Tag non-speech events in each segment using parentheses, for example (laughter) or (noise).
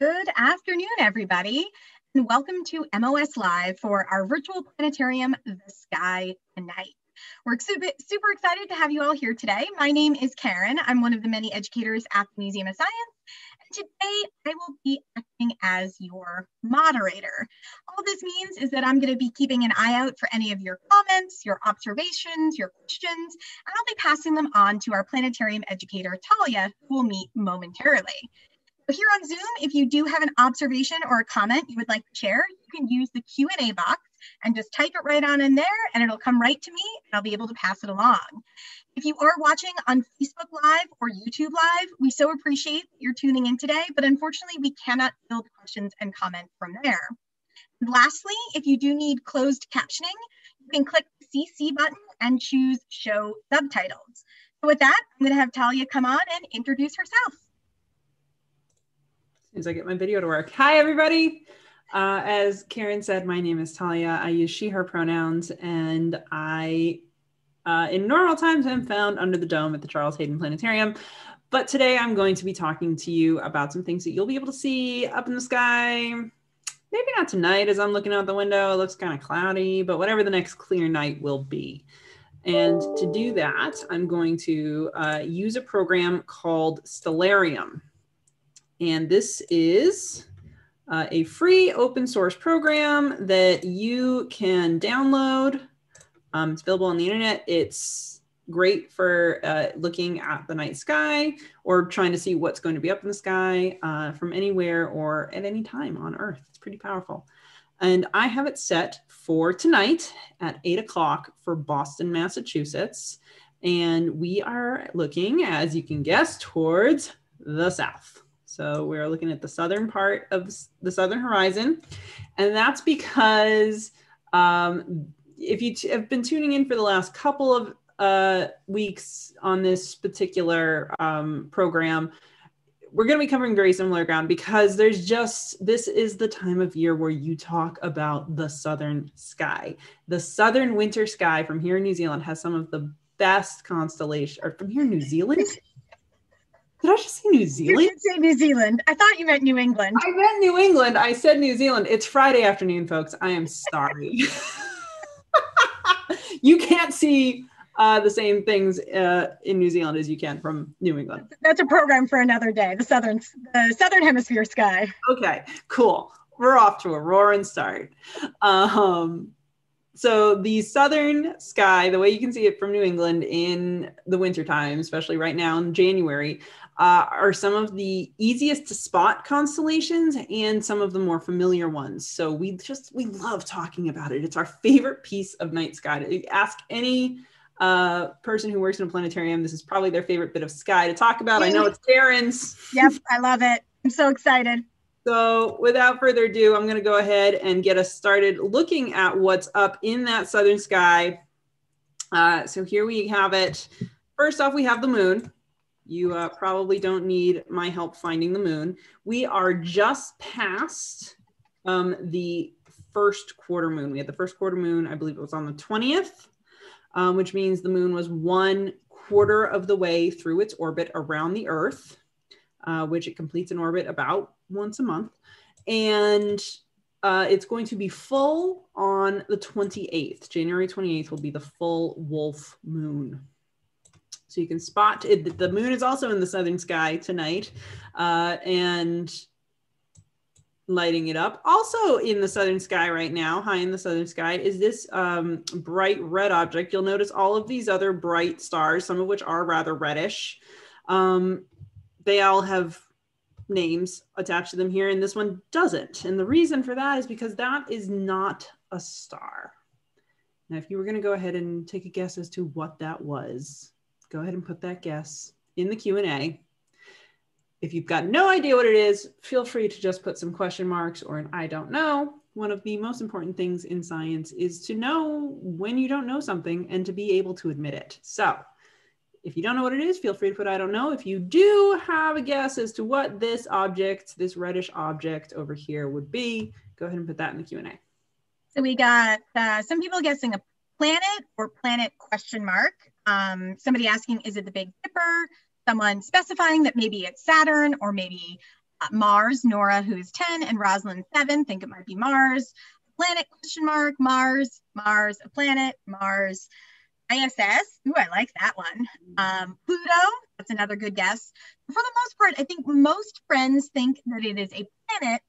Good afternoon, everybody, and welcome to MOS Live for our virtual planetarium, The Sky Tonight. We're super, super excited to have you all here today. My name is Karen. I'm one of the many educators at the Museum of Science. And today I will be acting as your moderator. All this means is that I'm going to be keeping an eye out for any of your comments, your observations, your questions, and I'll be passing them on to our planetarium educator, Talia, who will meet momentarily. Here on Zoom, if you do have an observation or a comment you would like to share, you can use the Q&A box and just type it right on in there and it'll come right to me and I'll be able to pass it along. If you are watching on Facebook Live or YouTube Live, we so appreciate that you're tuning in today, but unfortunately we cannot field questions and comment from there. And lastly, if you do need closed captioning, you can click the CC button and choose show subtitles. So with that, I'm gonna have Talia come on and introduce herself. As soon as I get my video to work. Hi, everybody. Uh, as Karen said, my name is Talia. I use she, her pronouns, and I, uh, in normal times, am found under the dome at the Charles Hayden Planetarium. But today I'm going to be talking to you about some things that you'll be able to see up in the sky. Maybe not tonight as I'm looking out the window. It looks kind of cloudy, but whatever the next clear night will be. And to do that, I'm going to uh, use a program called Stellarium. And this is uh, a free open source program that you can download. Um, it's available on the internet. It's great for uh, looking at the night sky or trying to see what's going to be up in the sky uh, from anywhere or at any time on Earth. It's pretty powerful. And I have it set for tonight at eight o'clock for Boston, Massachusetts. And we are looking, as you can guess, towards the south. So we're looking at the southern part of the southern horizon. And that's because um, if you have been tuning in for the last couple of uh, weeks on this particular um, program, we're going to be covering very similar ground because there's just this is the time of year where you talk about the southern sky. The southern winter sky from here in New Zealand has some of the best constellation or from here in New Zealand did I just say New Zealand? You did say New Zealand. I thought you meant New England. I meant New England. I said New Zealand. It's Friday afternoon, folks. I am sorry. (laughs) (laughs) you can't see uh, the same things uh, in New Zealand as you can from New England. That's a program for another day. The southern, the southern hemisphere sky. Okay, cool. We're off to a roaring start. Um, so the southern sky, the way you can see it from New England in the wintertime, especially right now in January, uh, are some of the easiest to spot constellations and some of the more familiar ones. So we just we love talking about it. It's our favorite piece of night sky. Ask any uh, person who works in a planetarium, this is probably their favorite bit of sky to talk about. I know it's Karen's. Yep, I love it. I'm so excited. So without further ado, I'm going to go ahead and get us started looking at what's up in that southern sky. Uh, so here we have it. First off, we have the moon. You uh, probably don't need my help finding the moon. We are just past um, the first quarter moon. We had the first quarter moon, I believe it was on the 20th, um, which means the moon was one quarter of the way through its orbit around the Earth, uh, which it completes an orbit about once a month. And uh, it's going to be full on the 28th. January 28th will be the full wolf moon. So you can spot it, the moon is also in the southern sky tonight uh, and lighting it up. Also in the southern sky right now, high in the southern sky, is this um, bright red object. You'll notice all of these other bright stars, some of which are rather reddish. Um, they all have names attached to them here, and this one doesn't. And the reason for that is because that is not a star. Now, if you were going to go ahead and take a guess as to what that was, go ahead and put that guess in the Q&A. If you've got no idea what it is, feel free to just put some question marks or an I don't know. One of the most important things in science is to know when you don't know something and to be able to admit it. So if you don't know what it is, feel free to put I don't know. If you do have a guess as to what this object, this reddish object over here would be, go ahead and put that in the Q&A. So we got uh, some people guessing a planet or planet question mark. Um, somebody asking, is it the Big Dipper? Someone specifying that maybe it's Saturn or maybe Uh, Mars, Nora, who's 10, and Rosalind, 7, think it might be Mars. Planet, question mark, Mars, Mars, a planet, Mars. ISS, ooh, I like that one. Um, Pluto, that's another good guess. For the most part, I think most friends think that it is a planet,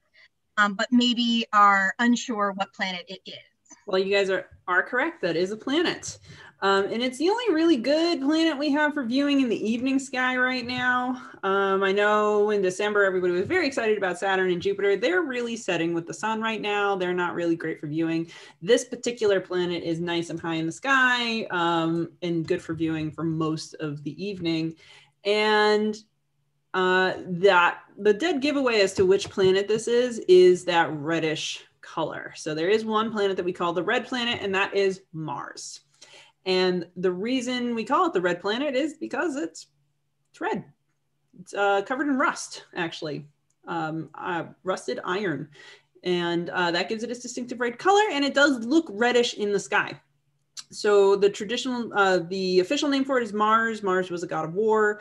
um, but maybe are unsure what planet it is. Well, you guys are, are correct. That is a planet. Um, and it's the only really good planet we have for viewing in the evening sky right now. Um, I know in December, everybody was very excited about Saturn and Jupiter. They're really setting with the sun right now. They're not really great for viewing. This particular planet is nice and high in the sky um, and good for viewing for most of the evening. And uh, that the dead giveaway as to which planet this is is that reddish color. So there is one planet that we call the red planet, and that is Mars. And the reason we call it the red planet is because it's, it's red. It's uh, covered in rust, actually, um, uh, rusted iron. And uh, that gives it its distinctive red color, and it does look reddish in the sky. So the traditional, uh, the official name for it is Mars. Mars was a god of war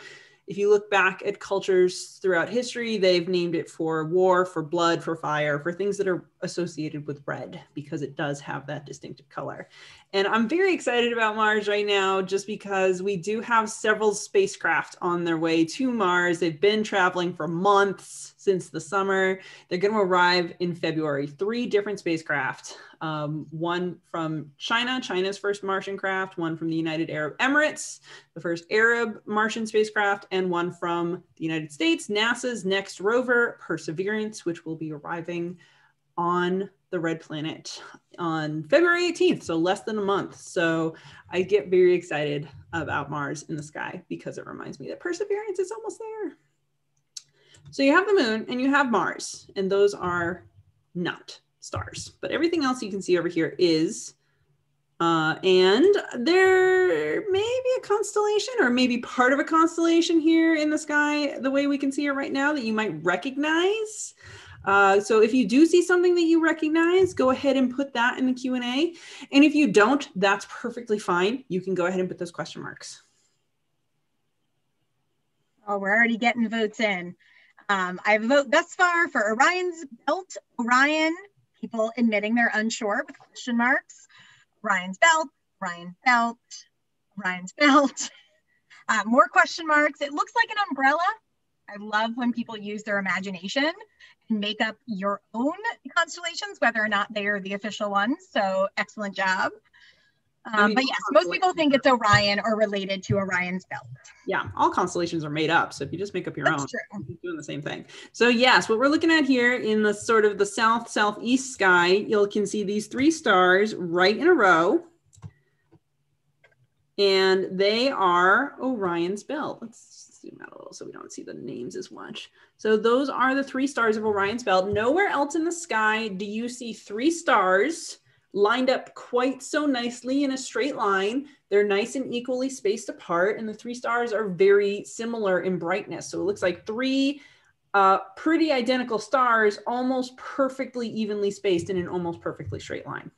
if you look back at cultures throughout history, they've named it for war, for blood, for fire, for things that are associated with red, because it does have that distinctive color. And I'm very excited about Mars right now, just because we do have several spacecraft on their way to Mars. They've been traveling for months since the summer. They're going to arrive in February. Three different spacecraft um, one from China, China's first Martian craft, one from the United Arab Emirates, the first Arab Martian spacecraft, and one from the United States, NASA's next rover, Perseverance, which will be arriving on the red planet on February 18th, so less than a month. So I get very excited about Mars in the sky because it reminds me that Perseverance is almost there. So you have the moon and you have Mars, and those are not stars, but everything else you can see over here is. Uh, and there may be a constellation or maybe part of a constellation here in the sky, the way we can see it right now that you might recognize. Uh, so if you do see something that you recognize, go ahead and put that in the Q&A. And if you don't, that's perfectly fine. You can go ahead and put those question marks. Oh, we're already getting votes in. Um, I vote thus far for Orion's belt, Orion, people admitting they're unsure with question marks. Ryan's belt, Ryan belt, Ryan's belt. (laughs) Uh, more question marks. It looks like an umbrella. I love when people use their imagination and make up your own constellations, whether or not they are the official ones. So excellent job. Um, but yes, most people think it's Orion or related to Orion's belt. Yeah, all constellations are made up. So if you just make up your That's own, true. you're doing the same thing. So yes, what we're looking at here in the sort of the south southeast sky, you'll can see these three stars right in a row. And they are Orion's belt. Let's zoom out a little so we don't see the names as much. So those are the three stars of Orion's belt. Nowhere else in the sky do you see three stars lined up quite so nicely in a straight line. They're nice and equally spaced apart, and the three stars are very similar in brightness. So it looks like three uh, pretty identical stars, almost perfectly evenly spaced in an almost perfectly straight line.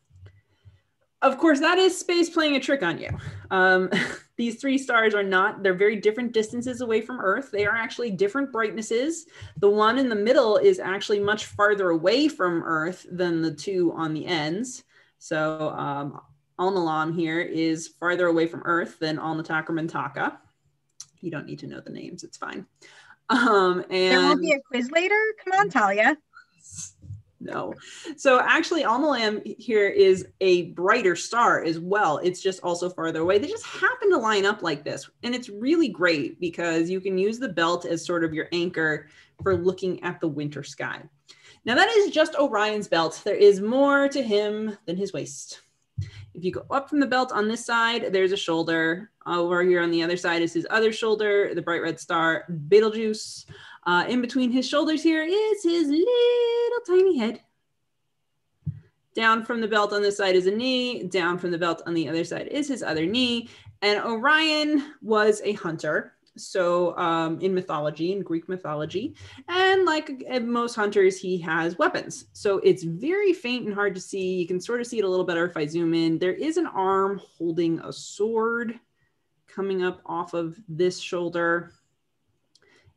Of course, that is space playing a trick on you. Um, (laughs) these three stars are not, they're very different distances away from Earth. They are actually different brightnesses. The one in the middle is actually much farther away from Earth than the two on the ends. So um, Alnilam here is farther away from Earth than Mintaka. You don't need to know the names, it's fine. Um, and there won't be a quiz later. Come on, Talia. No. So actually, Alnilam here is a brighter star as well. It's just also farther away. They just happen to line up like this. And it's really great because you can use the belt as sort of your anchor for looking at the winter sky. Now, that is just Orion's belt. There is more to him than his waist. If you go up from the belt on this side, there's a shoulder. Over here on the other side is his other shoulder, the bright red star, Betelgeuse. Uh, in between his shoulders here is his little tiny head. Down from the belt on this side is a knee. Down from the belt on the other side is his other knee. And Orion was a hunter so um, in mythology in greek mythology and like most hunters he has weapons so it's very faint and hard to see you can sort of see it a little better if i zoom in there is an arm holding a sword coming up off of this shoulder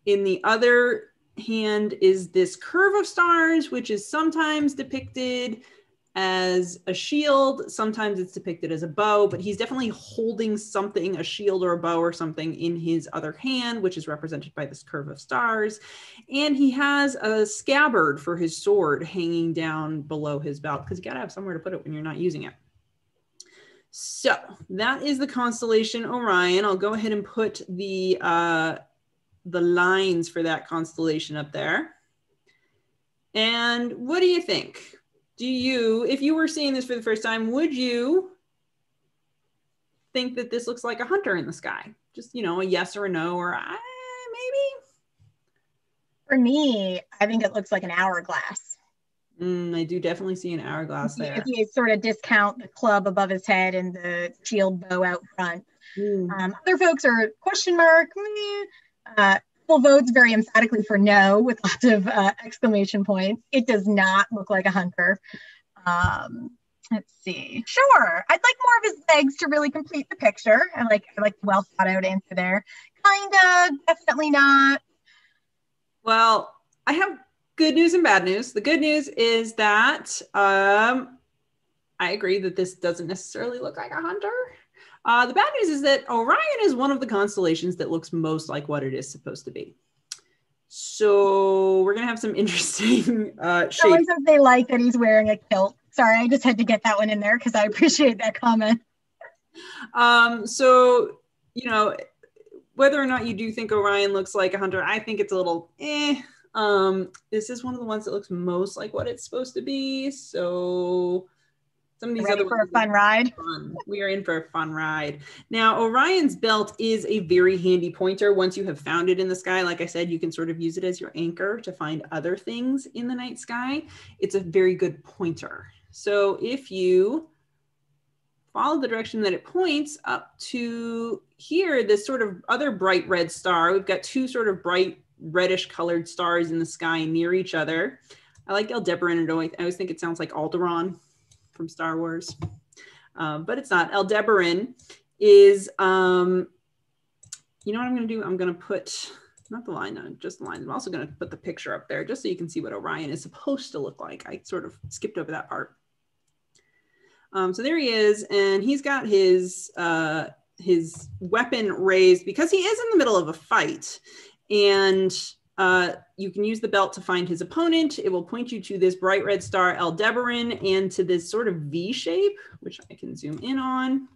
in the other hand is this curve of stars, which is sometimes depicted as a shield. Sometimes it's depicted as a bow, but he's definitely holding something, a shield or a bow or something in his other hand, which is represented by this curve of stars. And he has a scabbard for his sword hanging down below his belt because you got to have somewhere to put it when you're not using it. So that is the constellation Orion. I'll go ahead and put the uh, the lines for that constellation up there. And what do you think? Do you, if you were seeing this for the first time, would you think that this looks like a hunter in the sky? Just, you know, a yes or a no, or I, maybe? For me, I think it looks like an hourglass. Mm, I do definitely see an hourglass there. If you sort of discount the club above his head and the shield bow out front. Mm. Um, other folks are question mark. Uh, votes very emphatically for no with lots of uh, exclamation points. It does not look like a hunter. Um, let's see. Sure, I'd like more of his legs to really complete the picture. I like I like the well thought out answer there. Kinda, definitely not. Well, I have good news and bad news. The good news is that um, I agree that this doesn't necessarily look like a hunter. Uh, the bad news is that Orion is one of the constellations that looks most like what it is supposed to be. So we're gonna have some (laughs) interesting uh, shapes. Someone says they like that he's wearing a kilt. Sorry, I just had to get that one in there because I appreciate that comment. (laughs) Um, so you know, whether or not you do think Orion looks like a hunter, I think it's a little eh. Um, this is one of the ones that looks most like what it's supposed to be. So some of these Ready other for a fun ride. Fun. We are in for a fun ride. Now, Orion's belt is a very handy pointer. Once you have found it in the sky, like I said, you can sort of use it as your anchor to find other things in the night sky. It's a very good pointer. So if you follow the direction that it points up to here, this sort of other bright red star, we've got two sort of bright reddish colored stars in the sky near each other. I like Aldebaran and I always think it sounds like Alderaan from Star Wars, um, but it's not. Aldebaran is, um, you know what I'm going to do? I'm going to put not the line, uh, just the line. I'm also going to put the picture up there just so you can see what Orion is supposed to look like. I sort of skipped over that part. Um, so there he is, and he's got his uh, his weapon raised because he is in the middle of a fight, and uh, you can use the belt to find his opponent. It will point you to this bright red star Aldebaran and to this sort of V shape, which I can zoom in on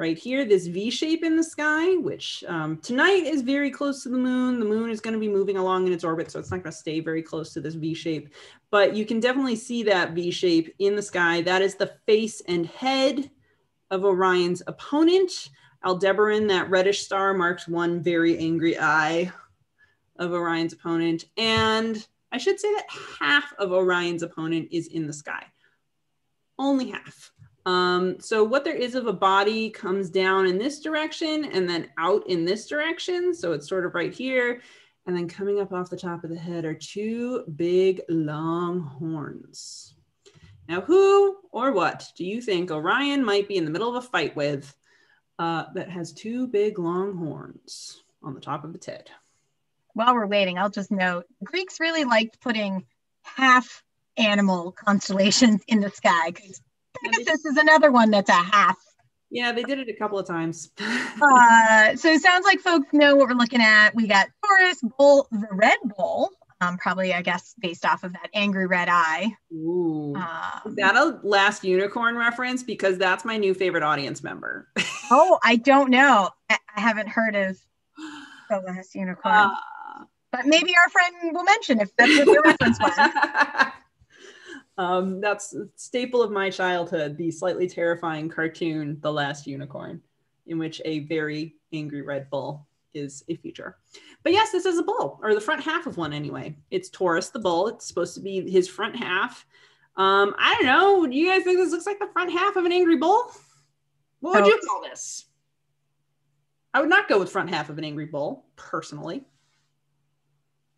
right here, this V shape in the sky, which um, tonight is very close to the moon. The moon is going to be moving along in its orbit, so it's not going to stay very close to this V shape. But you can definitely see that V shape in the sky. That is the face and head of Orion's opponent. Aldebaran, that reddish star, marks one very angry eye of Orion's opponent. And I should say that half of Orion's opponent is in the sky. Only half. Um, so what there is of a body comes down in this direction and then out in this direction. So it's sort of right here. And then coming up off the top of the head are two big long horns. Now, who or what do you think Orion might be in the middle of a fight with uh, that has two big long horns on the top of its head? While we're waiting, I'll just note Greeks really liked putting half animal constellations in the sky because Pegasus is another one that's a half. Yeah, they did it a couple of times. (laughs) uh, so it sounds like folks know what we're looking at. We got Taurus, Bull, the Red Bull, um, probably, I guess, based off of that angry red eye. Ooh. Um, is that a last unicorn reference? Because that's my new favorite audience member. oh, (laughs) I don't know. I, I haven't heard of the last unicorn. Uh, but maybe our friend will mention if that's what your reference was. (laughs) Um, that's a staple of my childhood, the slightly terrifying cartoon, The Last Unicorn, in which a very angry red bull is a feature. But yes, this is a bull, or the front half of one anyway. It's Taurus the bull. It's supposed to be his front half. Um, I don't know. Do you guys think this looks like the front half of an angry bull? What would oh. you call this? I would not go with front half of an angry bull, personally.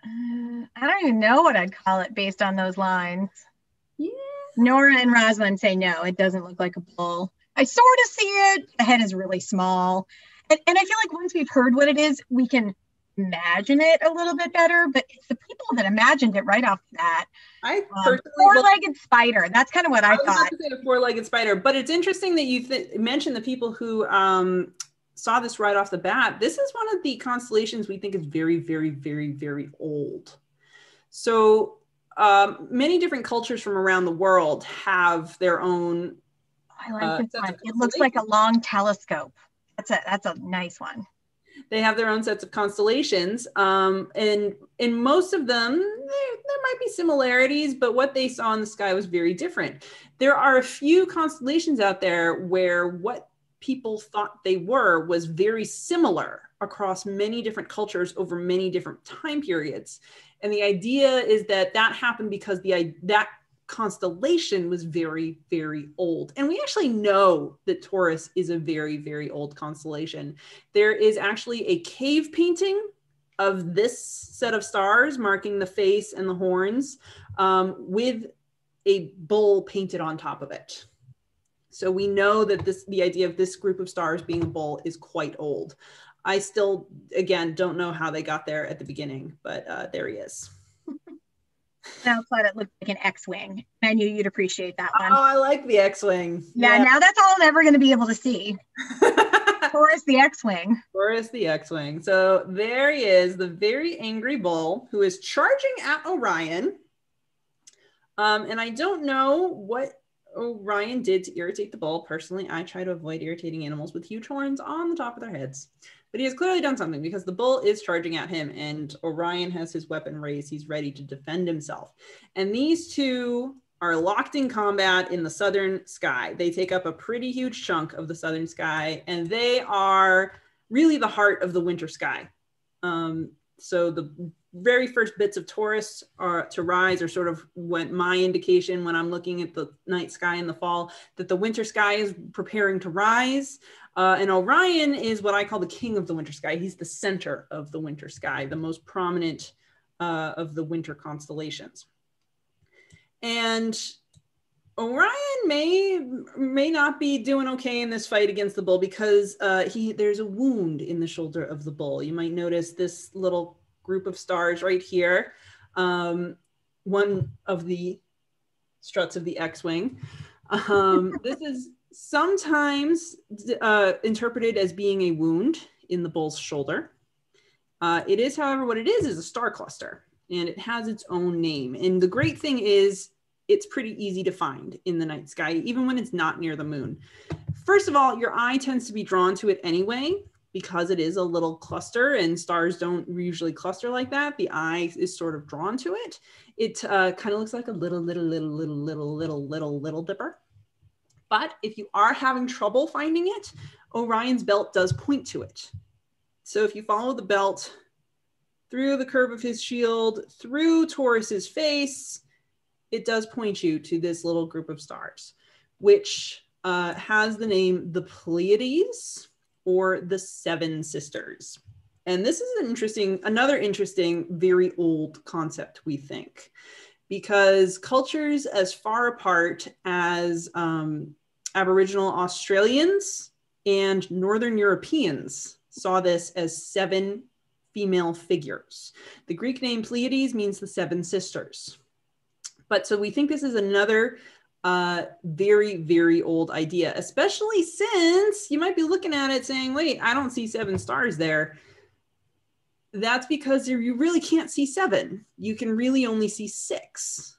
Uh, I don't even know what I'd call it based on those lines. Yeah. Nora and Rosalind say no, it doesn't look like a bull. I sort of see it. The head is really small. And, and I feel like once we've heard what it is, we can imagine it a little bit better, but it's the people that imagined it right off the bat. I Um, four-legged spider. That's kind of what I, I was thought. a four-legged spider, but it's interesting that you th- mentioned the people who um, saw this right off the bat. This is one of the constellations we think is very, very, very, very old. So um, many different cultures from around the world have their own. I like uh, this one. It looks like a long telescope. That's a that's a nice one. They have their own sets of constellations, um, and in most of them, there, there might be similarities, but what they saw in the sky was very different. There are a few constellations out there where what people thought they were was very similar across many different cultures over many different time periods. And the idea is that that happened because the that constellation was very very old. And we actually know that Taurus is a very very old constellation. There is actually a cave painting of this set of stars marking the face and the horns um, with a bull painted on top of it. So we know that this the idea of this group of stars being a bull is quite old. I still, again, don't know how they got there at the beginning, but uh, there he is. (laughs) now outside it looked like an X-wing. I knew you'd appreciate that Oh, one. I like the X-wing. yeah, now that's all I'm ever going to be able to see. (laughs) Taurus the X-wing. Taurus the X-wing. So there he is, the very angry bull who is charging at Orion. Um, and I don't know what Orion did to irritate the bull. Personally, I try to avoid irritating animals with huge horns on the top of their heads. But he has clearly done something because the bull is charging at him, and Orion has his weapon raised. He's ready to defend himself. And these two are locked in combat in the southern sky. They take up a pretty huge chunk of the southern sky, and they are really the heart of the winter sky. Um, so the very first bits of Taurus are to rise are sort of when my indication when I'm looking at the night sky in the fall that the winter sky is preparing to rise. Uh, and Orion is what I call the king of the winter sky. He's the center of the winter sky, the most prominent uh, of the winter constellations. And Orion may may not be doing okay in this fight against the bull because uh, he there's a wound in the shoulder of the bull. You might notice this little group of stars right here. Um, one of the struts of the X-wing. Um, (laughs) this is sometimes uh, interpreted as being a wound in the bull's shoulder. Uh, it is, however, what it is is a star cluster, and it has its own name. And the great thing is, it's pretty easy to find in the night sky, even when it's not near the moon. First of all, your eye tends to be drawn to it anyway because it is a little cluster and stars don't usually cluster like that. The eye is sort of drawn to it. It uh, kind of looks like a little, little, little, little, little, little, little, little dipper. But if you are having trouble finding it, Orion's belt does point to it. So if you follow the belt through the curve of his shield, through Taurus's face, it does point you to this little group of stars, which uh, has the name the Pleiades or the Seven Sisters. And this is an interesting, another interesting, very old concept, we think, because cultures as far apart as um, Aboriginal Australians and Northern Europeans saw this as seven female figures. The Greek name Pleiades means the seven sisters. But so we think this is another uh, very, very old idea, especially since you might be looking at it saying, wait, I don't see seven stars there. That's because you really can't see seven. You can really only see six.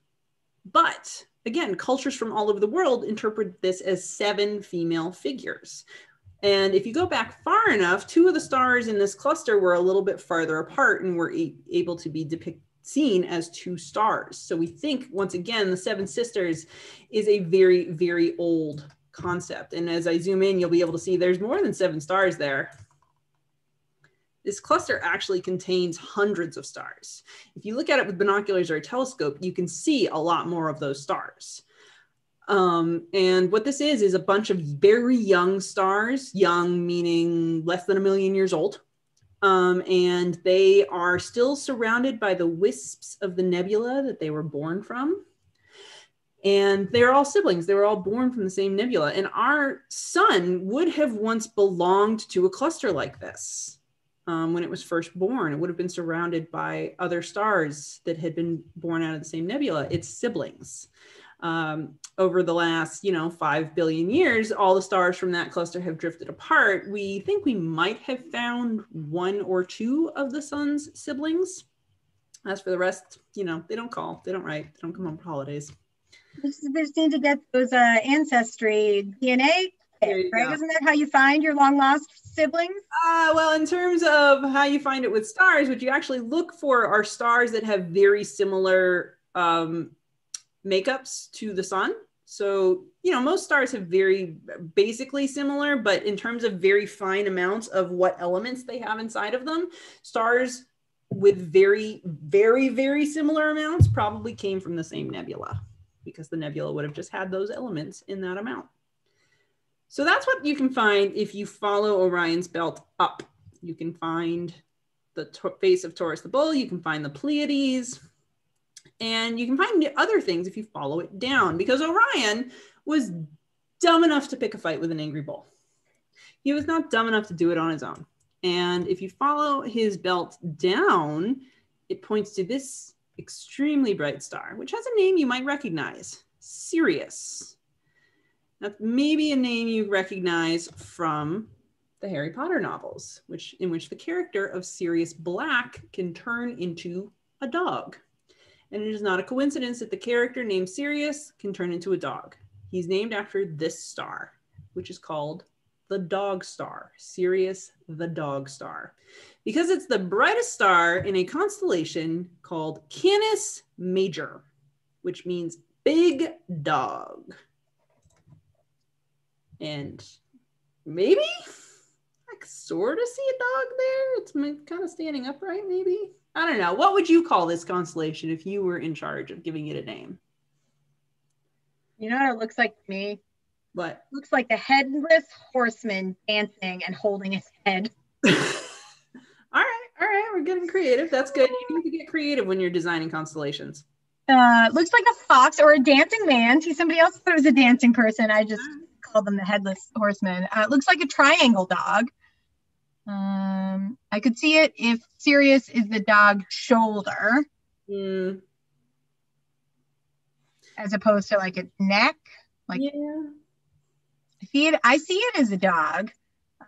But again, cultures from all over the world interpret this as seven female figures. And if you go back far enough, two of the stars in this cluster were a little bit farther apart and were able to be depicted seen as two stars. So we think once again the seven sisters is a very very old concept. And as I zoom in, you'll be able to see there's more than seven stars there. This cluster actually contains hundreds of stars. If you look at it with binoculars or a telescope, you can see a lot more of those stars. Um, and what this is, is a bunch of very young stars, young meaning less than a million years old. Um, and they are still surrounded by the wisps of the nebula that they were born from. And they're all siblings. They were all born from the same nebula. And our sun would have once belonged to a cluster like this. um, when it was first born. It would have been surrounded by other stars that had been born out of the same nebula, its siblings. Um, over the last, you know, five billion years, all the stars from that cluster have drifted apart. We think we might have found one or two of the sun's siblings. As for the rest, you know, they don't call, they don't write, they don't come home for holidays. We just need to get those uh, ancestry DNA right? Go. Isn't that how you find your long lost siblings? Uh, well, in terms of how you find it with stars, what you actually look for are stars that have very similar um, makeups to the sun. So, you know, most stars have very basically similar, but in terms of very fine amounts of what elements they have inside of them, stars with very, very, very similar amounts probably came from the same nebula because the nebula would have just had those elements in that amount. So that's what you can find if you follow Orion's belt up. You can find the face of Taurus the bull, you can find the Pleiades, and you can find other things if you follow it down because Orion was dumb enough to pick a fight with an angry bull. He was not dumb enough to do it on his own. And if you follow his belt down, it points to this extremely bright star, which has a name you might recognize Sirius. That's maybe a name you recognize from the Harry Potter novels, which in which the character of Sirius Black can turn into a dog. And it is not a coincidence that the character named Sirius can turn into a dog. He's named after this star, which is called the dog star, Sirius the dog star, because it's the brightest star in a constellation called Canis Major, which means big dog and maybe I sort of see a dog there. It's kind of standing upright, maybe. I don't know. What would you call this constellation if you were in charge of giving it a name? You know what it looks like to me? What? Looks like a headless horseman dancing and holding his head. (laughs) all right, all right, we're getting creative. That's good. You need to get creative when you're designing constellations. Uh, looks like a fox or a dancing man. See, somebody else thought it was a dancing person. I just called them the headless horseman. Uh, it looks like a triangle dog. Um, I could see it if Sirius is the dog's shoulder. Mm. As opposed to like its neck. Like yeah. I see it, I see it as a dog.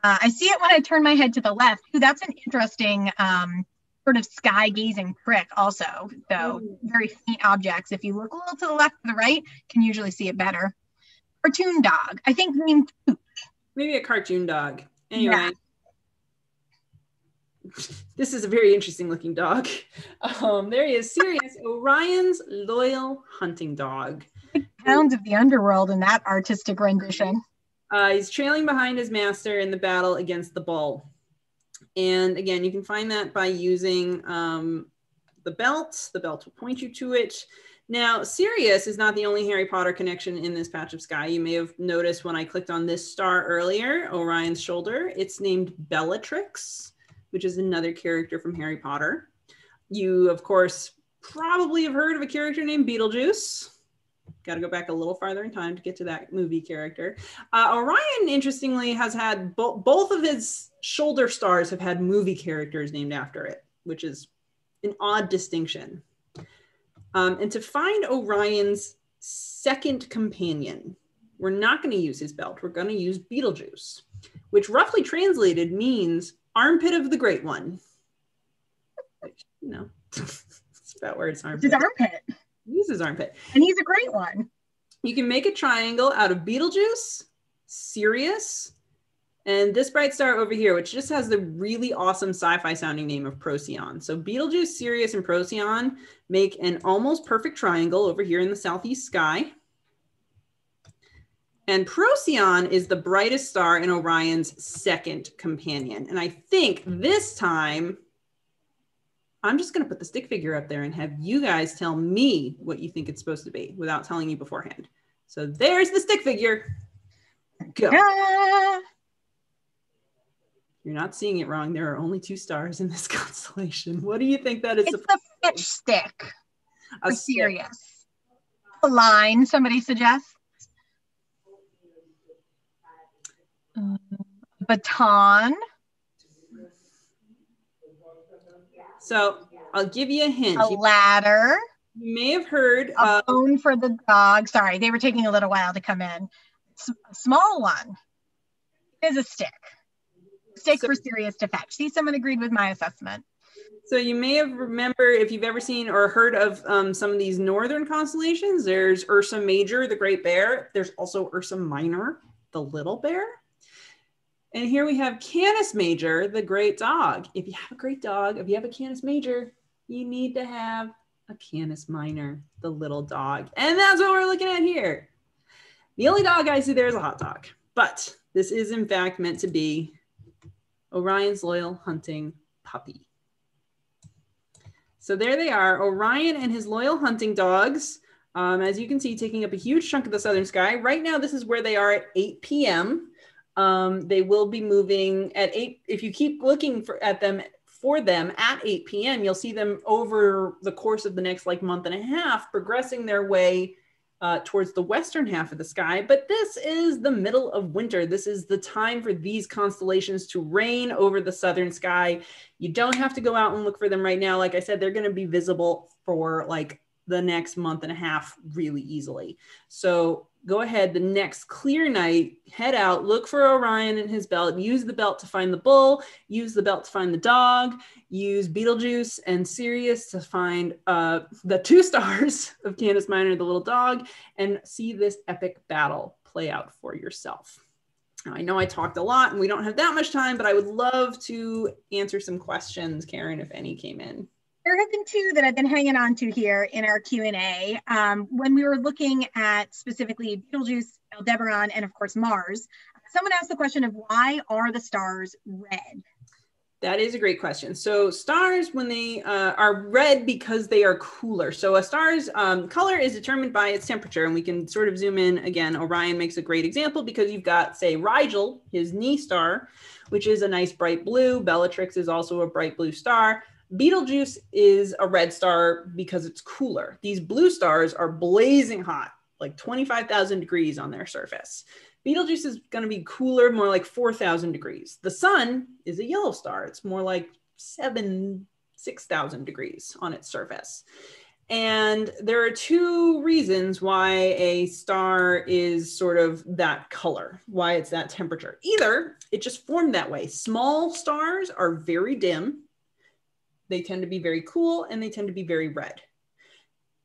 Uh, I see it when I turn my head to the left. Ooh, that's an interesting um, sort of sky gazing prick also. So very faint objects. If you look a little to the left or the right, can usually see it better cartoon dog. I think named Maybe a cartoon dog. Anyway. Yeah. This is a very interesting looking dog. Um, there he is, Sirius, Orion's loyal hunting dog. Pounds of the underworld in that artistic rendition. Uh, he's trailing behind his master in the battle against the bull. And again, you can find that by using um, the belt. The belt will point you to it. Now, Sirius is not the only Harry Potter connection in this patch of sky. You may have noticed when I clicked on this star earlier, Orion's shoulder, it's named Bellatrix, which is another character from Harry Potter. You, of course, probably have heard of a character named Beetlejuice. Got to go back a little farther in time to get to that movie character. Uh, Orion, interestingly, has had bo- both of his shoulder stars have had movie characters named after it, which is an odd distinction. Um, and to find Orion's second companion, we're not going to use his belt. We're going to use Betelgeuse, which roughly translated means armpit of the great one. Which, you (laughs) it's about where it's armpit. His armpit. He's his armpit. And he's a great one. You can make a triangle out of Betelgeuse, Sirius, and this bright star over here, which just has the really awesome sci-fi sounding name of Procyon. So Betelgeuse, Sirius, and Procyon make an almost perfect triangle over here in the southeast sky. And Procyon is the brightest star in Orion's second companion. And I think this time, I'm just going to put the stick figure up there and have you guys tell me what you think it's supposed to be without telling you beforehand. So there's the stick figure. Go. You're not seeing it wrong. There are only two stars in this (laughs) constellation. What do you think that is? It's a stick. A Sirius. A line, somebody suggests. Baton. So I'll give you a hint. A ladder. You may have heard a uh, bone for the dog. Sorry, they were taking a little while to come in. S- small one is a stick. Stick so, for Sirius to fetch. See, someone agreed with my assessment. So you may have remember if you've ever seen or heard of um, some of these northern constellations. There's Ursa Major, the Great Bear. There's also Ursa Minor, the Little Bear. And here we have Canis Major, the great dog. If you have a great dog, if you have a Canis Major, you need to have a Canis Minor, the little dog. And that's what we're looking at here. The only dog I see there is a hot dog, but this is in fact meant to be Orion's loyal hunting puppy. So there they are, Orion and his loyal hunting dogs. Um, as you can see, taking up a huge chunk of the southern sky. Right now, this is where they are at 8 p.m. Um, they will be moving at 8. If you keep looking for, at them for them at 8 p.m., you'll see them over the course of the next like month and a half progressing their way uh, towards the western half of the sky. But this is the middle of winter. This is the time for these constellations to reign over the southern sky. You don't have to go out and look for them right now. Like I said, they're going to be visible for like the next month and a half really easily. So go ahead the next clear night, head out, look for Orion and his belt, use the belt to find the bull, use the belt to find the dog, use Betelgeuse and Sirius to find uh, the two (laughs) stars of Canis Minor, the little dog, and see this epic battle play out for yourself. Now, I know I talked a lot and we don't have that much time, but I would love to answer some questions, Karen, if any came in there have been two that I've been hanging on to here in our Q&A. Um, when we were looking at specifically Betelgeuse, Aldebaran, and of course Mars, someone asked the question of why are the stars red? That is a great question. So stars, when they uh, are red because they are cooler. So a star's um, color is determined by its temperature, and we can sort of zoom in again. Orion makes a great example because you've got, say, Rigel, his knee star, which is a nice bright blue. Bellatrix is also a bright blue star. Betelgeuse is a red star because it's cooler. These blue stars are blazing hot, like 25,000 degrees on their surface. Betelgeuse is going to be cooler, more like 4,000 degrees. The sun is a yellow star. It's more like seven, 6,000 degrees on its surface. And there are two reasons why a star is sort of that color, why it's that temperature. Either it just formed that way. Small stars are very dim they tend to be very cool and they tend to be very red.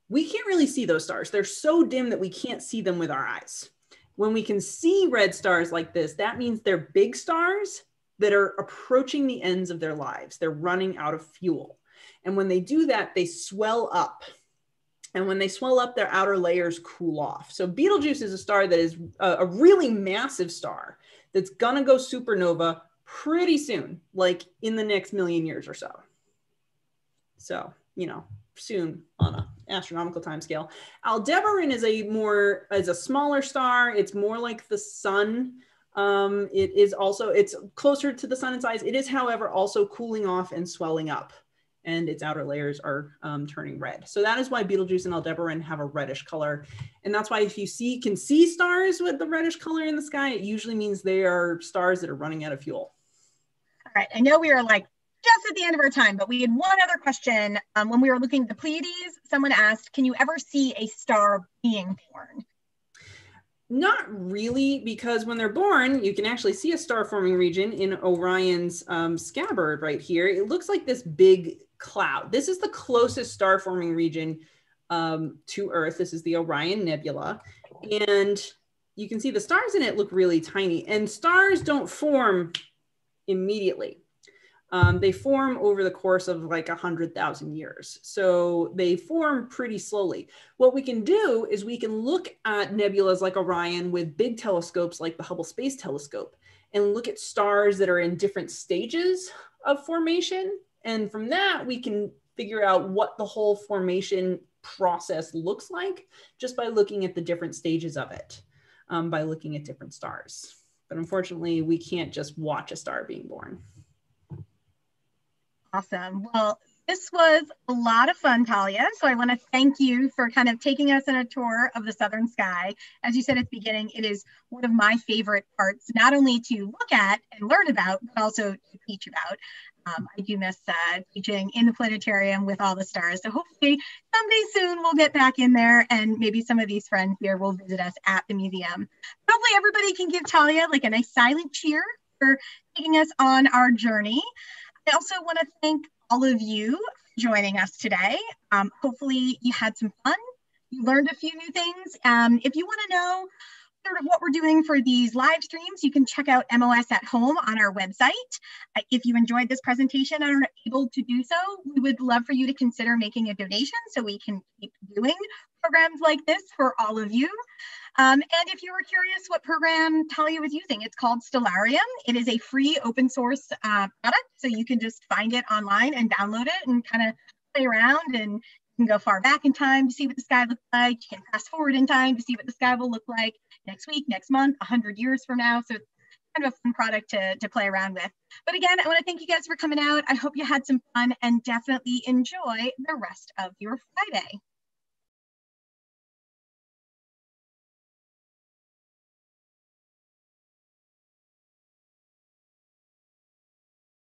We can't really see those stars. They're so dim that we can't see them with our eyes. When we can see red stars like this, that means they're big stars that are approaching the ends of their lives. They're running out of fuel. And when they do that, they swell up. And when they swell up, their outer layers cool off. So Betelgeuse is a star that is a, a really massive star that's going to go supernova pretty soon, like in the next million years or so. So, you know, soon on a astronomical time scale. Aldebaran is a more is a smaller star. It's more like the sun. Um, it is also it's closer to the sun in size. It is, however, also cooling off and swelling up, and its outer layers are um, turning red. So that is why Betelgeuse and Aldebaran have a reddish color, and that's why if you see can see stars with the reddish color in the sky, it usually means they are stars that are running out of fuel. All right, I know we are like just at the end of our time, but we had one other question. Um, when we were looking at the Pleiades, someone asked, can you ever see a star being born? Not really, because when they're born, you can actually see a star forming region in Orion's um, scabbard right here. It looks like this big cloud. This is the closest star forming region um, to Earth. This is the Orion Nebula. And you can see the stars in it look really tiny. And stars don't form immediately um, they form over the course of like a hundred thousand years. So they form pretty slowly. What we can do is we can look at nebulas like Orion with big telescopes like the Hubble Space Telescope and look at stars that are in different stages of formation. And from that, we can figure out what the whole formation process looks like just by looking at the different stages of it, um, by looking at different stars. But unfortunately, we can't just watch a star being born. Awesome. Well, this was a lot of fun, Talia. So I want to thank you for kind of taking us on a tour of the Southern Sky. As you said at the beginning, it is one of my favorite parts, not only to look at and learn about, but also to teach about. Um, I do miss uh, teaching in the planetarium with all the stars. So hopefully someday soon we'll get back in there and maybe some of these friends here will visit us at the museum. Hopefully everybody can give Talia like a nice silent cheer for taking us on our journey. I also want to thank all of you for joining us today. Um, hopefully you had some fun. You learned a few new things. Um, if you want to know sort of what we're doing for these live streams, you can check out MOS at home on our website. Uh, if you enjoyed this presentation and are able to do so, we would love for you to consider making a donation so we can keep doing programs like this for all of you. Um, and if you were curious what program Talia was using, it's called Stellarium. It is a free open source uh, product, so you can just find it online and download it and kind of play around and you can go far back in time to see what the sky looked like. You can fast forward in time to see what the sky will look like next week, next month, 100 years from now. So it's kind of a fun product to, to play around with. But again, I want to thank you guys for coming out. I hope you had some fun and definitely enjoy the rest of your Friday.